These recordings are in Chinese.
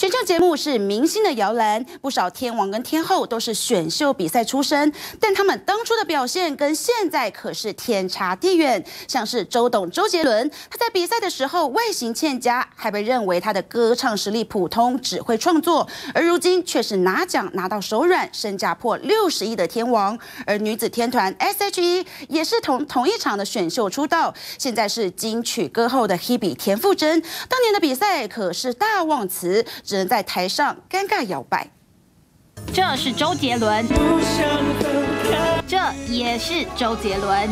选秀节目是明星的摇篮，不少天王跟天后都是选秀比赛出身，但他们当初的表现跟现在可是天差地远。像是周董周杰伦，他在比赛的时候外形欠佳，还被认为他的歌唱实力普通，只会创作，而如今却是拿奖拿到手软，身价破六十亿的天王。而女子天团 S.H.E 也是同同一场的选秀出道，现在是金曲歌后的 Hebe 田馥甄，当年的比赛可是大忘词。只能在台上尴尬摇摆。这是周杰伦，这也是周杰伦。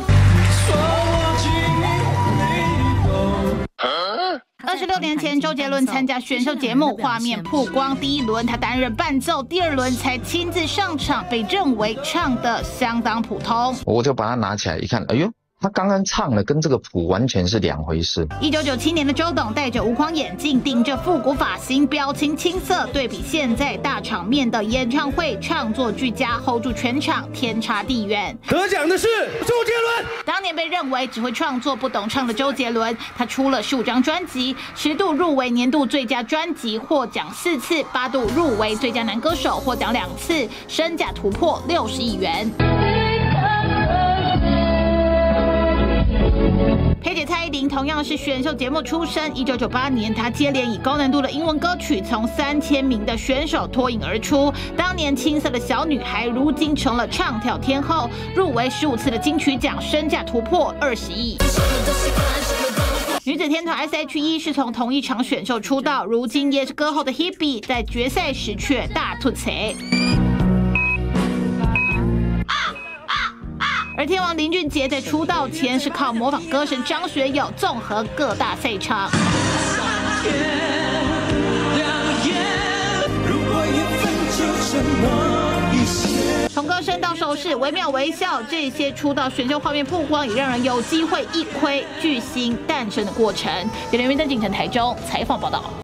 二十六年前，周杰伦参加选秀节目，画面曝光。第一轮他担任伴奏，第二轮才亲自上场，被认为唱的相当普通。我就把它拿起来一看，哎呦！他刚刚唱的跟这个谱完全是两回事。一九九七年的周董戴着无框眼镜，顶着复古发型，表情青涩，对比现在大场面的演唱会，唱作俱佳，hold 住全场，天差地远。得奖的是周杰伦。当年被认为只会创作不懂唱的周杰伦，他出了十五张专辑，十度入围年度最佳专辑，获奖四次，八度入围最佳男歌手，获奖两次，身价突破六十亿元。佩姐蔡依林同样是选秀节目出身，一九九八年，她接连以高难度的英文歌曲从三千名的选手脱颖而出。当年青涩的小女孩，如今成了唱跳天后，入围十五次的金曲奖，身价突破二十亿。女子天团 S.H.E 是从同一场选秀出道，如今也是歌后的 Hebe，在决赛时却大吐槽。而天王林俊杰在出道前是靠模仿歌神张学友，纵合各大赛场。从歌声到手势，惟妙惟肖，这些出道选秀画面曝光，也让人有机会一窥巨星诞生的过程。点连云登景城台中采访报道。